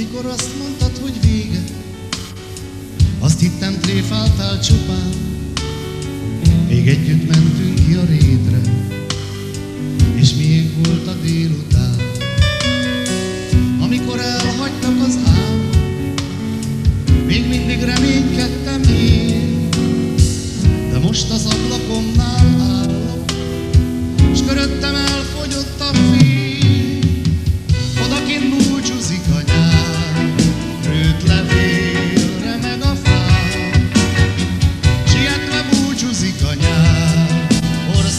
Amikor azt mondtad, hogy vége, azt hittem tréfáltál csupán, még együtt mentünk ki a rétre, és miénk volt a délután. Amikor elhagytak az ám, még mindig reménykedtem én, de most az ablakomnál állok, és köröttem elfogyott a fény.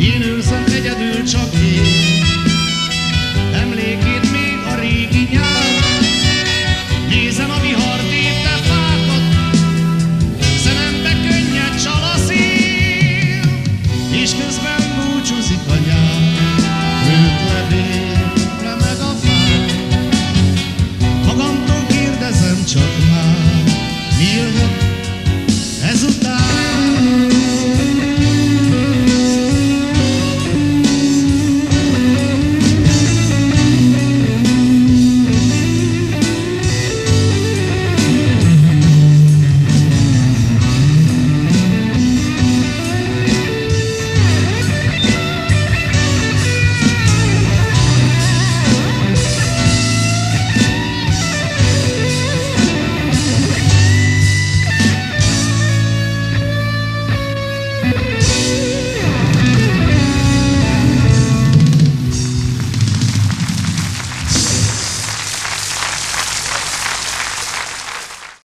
Én őrzöm egyedül csak én. Emlékét még a régi nyár. Nézem a vihar tépte fákat Szemembe könnyed csal a szél És közben búcsúzik a nyár. Őt levél, meg a fák. Magamtól kérdezem csak már Nyílnak